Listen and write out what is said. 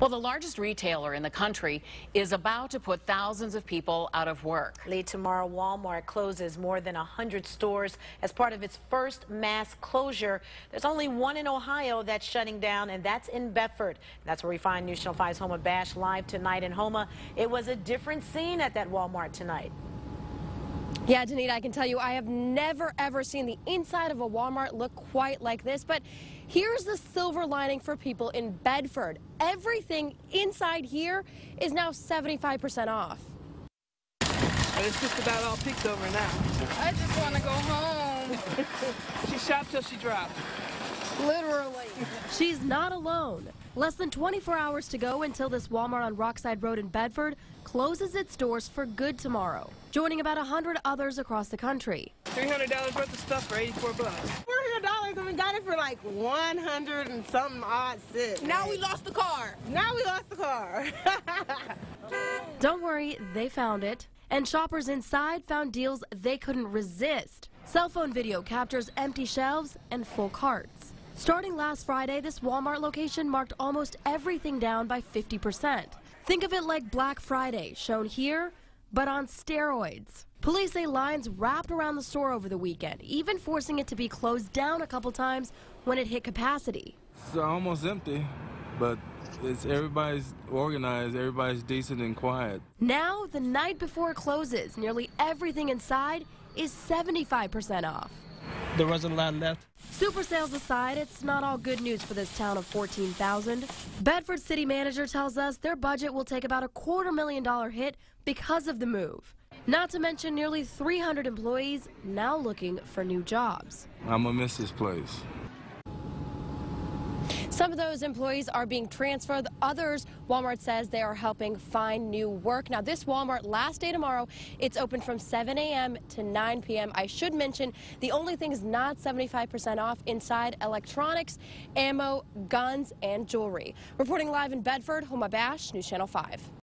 Well, the largest retailer in the country is about to put thousands of people out of work. Late tomorrow, Walmart closes more than 100 stores as part of its first mass closure. There's only one in Ohio that's shutting down, and that's in Bedford. That's where we find News Channel 5's Homa Bash live tonight in Homa. It was a different scene at that Walmart tonight. Yeah, Danita, I can tell you, I have never ever seen the inside of a Walmart look quite like this, but here's the silver lining for people in Bedford. Everything inside here is now 75% off. But it's just about all picked over now. I just want to go home. she shopped till she dropped. Literally. She's not alone. Less than 24 hours to go until this Walmart on Rockside Road in Bedford closes its doors for good tomorrow, joining about 100 others across the country. $300 worth of stuff for 84 bucks. $400 and we got it for like 100 and something odd cents. Now we lost the car. Now we lost the car. Don't worry, they found it. And shoppers inside found deals they couldn't resist. Cell phone video captures empty shelves and full carts. Starting last Friday, this Walmart location marked almost everything down by 50%. Think of it like Black Friday, shown here, but on steroids. Police say lines wrapped around the store over the weekend, even forcing it to be closed down a couple times when it hit capacity. It's almost empty, but it's everybody's organized, everybody's decent and quiet. Now, the night before it closes, nearly everything inside is 75% off. There wasn't a lot left. Super sales aside, it's not all good news for this town of 14,000. Bedford city manager tells us their budget will take about a quarter million dollar hit because of the move. Not to mention nearly 300 employees now looking for new jobs. I'm gonna miss this place. Some of those employees are being transferred. Others, Walmart says they are helping find new work. Now, this Walmart, last day tomorrow, it's open from 7 a.m. to 9 p.m. I should mention the only thing is not 75% off inside electronics, ammo, guns, and jewelry. Reporting live in Bedford, Homa Bash, News Channel 5.